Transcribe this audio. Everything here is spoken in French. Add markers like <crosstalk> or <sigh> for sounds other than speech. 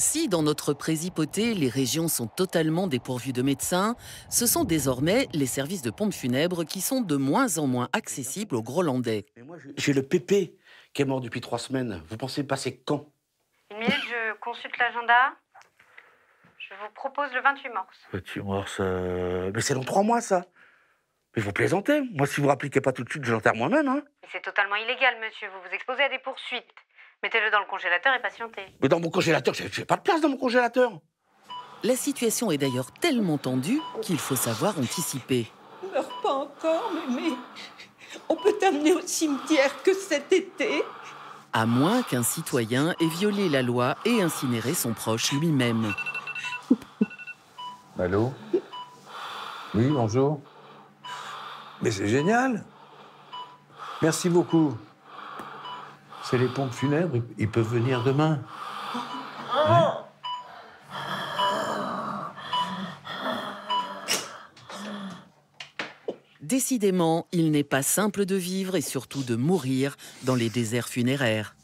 Si dans notre présipauté, les régions sont totalement dépourvues de médecins, ce sont désormais les services de pompes funèbres qui sont de moins en moins accessibles aux Grolandais. J'ai le pépé qui est mort depuis trois semaines. Vous pensez passer quand? Une minute, je consulte l'agenda. Je vous propose le 28 mars. 28 mars, euh, mais c'est dans trois mois ça. Mais vous plaisantez. Moi, si vous ne rappliquez pas tout de suite, je l'enterre moi-même. Hein. Mais c'est totalement illégal, monsieur. Vous vous exposez à des poursuites. Mettez-le dans le congélateur et patientez. Mais dans mon congélateur, j'ai j'ai pas de place dans mon congélateur. La situation est d'ailleurs tellement tendue qu'il faut savoir anticiper. Meurs pas encore, mais, mais on peut t'amener au cimetière que cet été. À moins qu'un citoyen ait violé la loi et incinéré son proche lui-même. <laughs> Allô? Oui, bonjour. Mais c'est génial. Merci beaucoup. C'est les pompes funèbres, ils- peuvent venir demain. Décidément, il n'est pas simple de vivre et surtout de mourir dans les déserts funéraires.